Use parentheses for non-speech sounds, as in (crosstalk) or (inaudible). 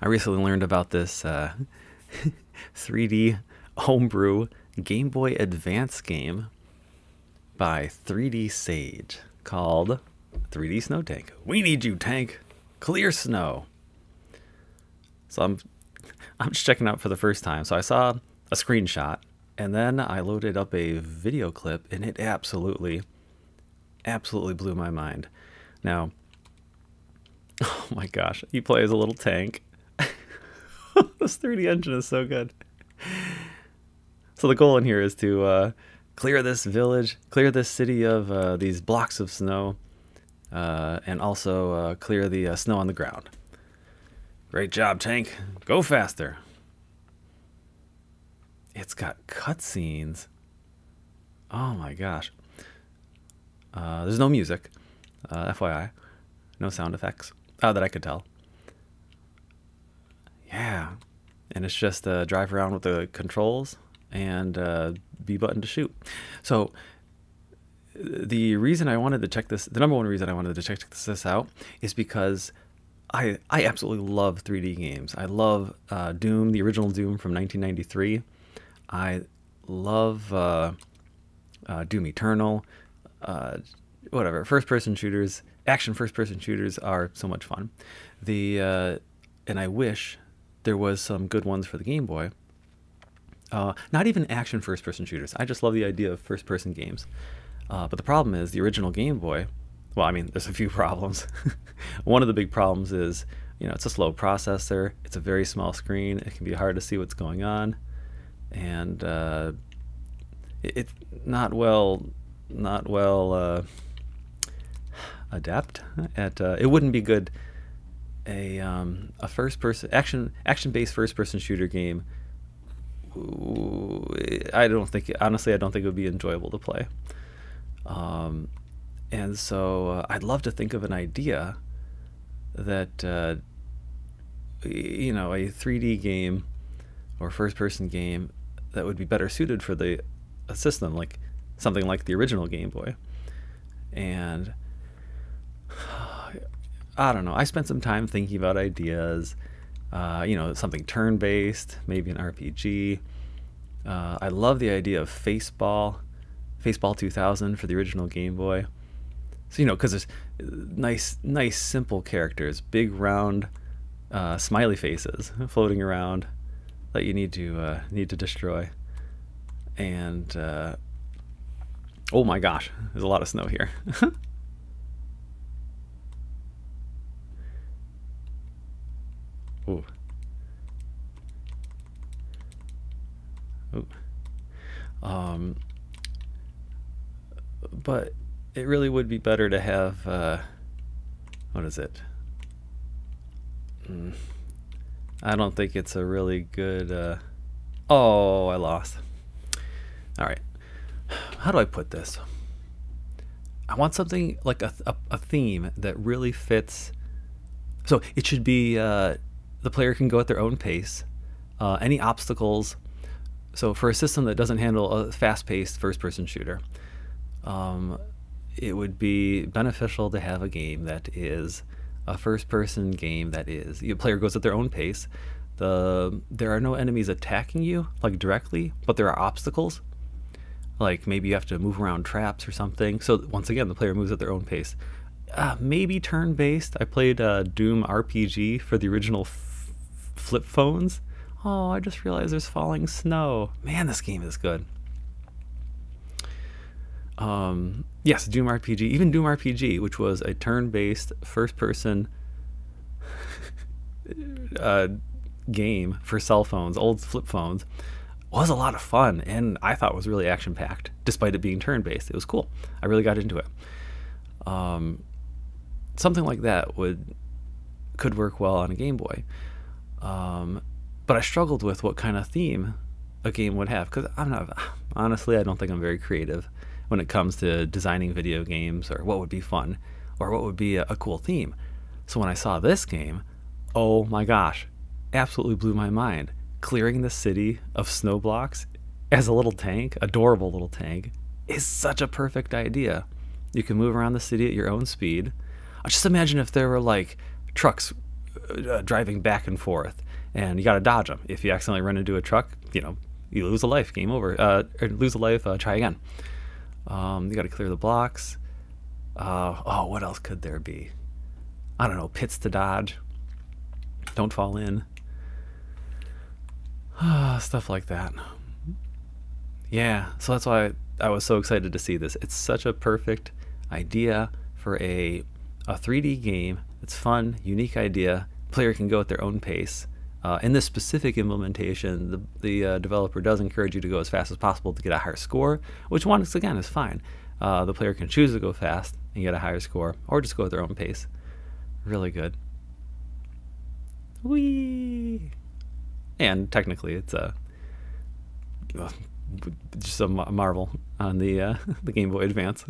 I recently learned about this uh, (laughs) 3D homebrew Game Boy Advance game by 3D Sage called 3D Snow Tank. We need you, tank. Clear snow. So I'm (laughs) I'm just checking out for the first time. So I saw a screenshot and then I loaded up a video clip and it absolutely absolutely blew my mind. Now, (laughs) oh my gosh, you play as a little tank this 3D engine is so good. So the goal in here is to uh, clear this village, clear this city of uh, these blocks of snow, uh, and also uh, clear the uh, snow on the ground. Great job, tank. Go faster. It's got cutscenes. Oh my gosh. Uh, there's no music, FYI. No sound effects that I could tell. Yeah. And it's just uh, drive around with the controls and uh, B button to shoot. So the reason I wanted to check this, the number one reason I wanted to check this out is because I I absolutely love 3D games. I love uh, Doom, the original Doom from 1993. I love uh, uh, Doom Eternal. Uh, whatever, first-person shooters, action first-person shooters are so much fun. The and I wish there was some good ones for the Game Boy. Uh, not even action first-person shooters. I just love the idea of first-person games. Uh, but the problem is the original Game Boy. Well, I mean, there's a few (laughs) problems. One of the big problems is, you know, it's a slow processor. It's a very small screen. It can be hard to see what's going on, and uh, it, it's not well, not well uh, adept at. Uh, it wouldn't be good a um, a first person action action based first person shooter game. I don't think honestly I don't think it would be enjoyable to play. Um, and so uh, I'd love to think of an idea that uh, you know a 3D game or first person game that would be better suited for the system like something like the original Game Boy. And I don't know. I spent some time thinking about ideas. Uh, you know, something turn-based, maybe an RPG. Uh, I love the idea of Faceball, Faceball 2000 for the original Game Boy. So you know, because there's nice, nice, simple characters, big round, uh, smiley faces (laughs) floating around that you need to uh, need to destroy. And uh, oh my gosh, there's a lot of snow here. (laughs) Ooh. Ooh. Um, but it really would be better to have, uh, what is it? Mm, I don't think it's a really good, uh, oh, I lost. All right. How do I put this? I want something like a, a, a theme that really fits. So it should be uh, the player can go at their own pace. Uh, any obstacles. So for a system that doesn't handle a fast-paced first-person shooter, um, it would be beneficial to have a game that is a first-person game that is the player goes at their own pace. The there are no enemies attacking you like directly, but there are obstacles. Like maybe you have to move around traps or something. So once again, the player moves at their own pace. Uh, maybe turn-based. I played uh, Doom RPG for the original flip phones. Oh, I just realized there's falling snow. Man, this game is good. Um, yes, Doom RPG, even Doom RPG, which was a turn-based first-person (laughs) uh, game for cell phones, old flip phones, was a lot of fun, and I thought was really action-packed, despite it being turn-based. It was cool. I really got into it. Um, something like that would could work well on a Game Boy. Um, but I struggled with what kind of theme a game would have because I'm not honestly I don't think I'm very creative when it comes to designing video games or what would be fun or what would be a, a cool theme. So when I saw this game, oh my gosh, absolutely blew my mind. Clearing the city of snow blocks as a little tank, adorable little tank, is such a perfect idea. You can move around the city at your own speed. I just imagine if there were like trucks uh, driving back and forth, and you got to dodge them. If you accidentally run into a truck, you know you lose a life. Game over. Uh, lose a life. Uh, try again. Um, you got to clear the blocks. Uh, oh, what else could there be? I don't know. Pits to dodge. Don't fall in. (sighs) Stuff like that. Yeah, so that's why I was so excited to see this. It's such a perfect idea for a a 3D game. It's fun, unique idea. Player can go at their own pace. Uh, in this specific implementation, the, the uh, developer does encourage you to go as fast as possible to get a higher score, which once again is fine. Uh, the player can choose to go fast and get a higher score, or just go at their own pace. Really good. Whee! And technically, it's a (laughs) just a marvel on the uh, (laughs) the Game Boy Advance.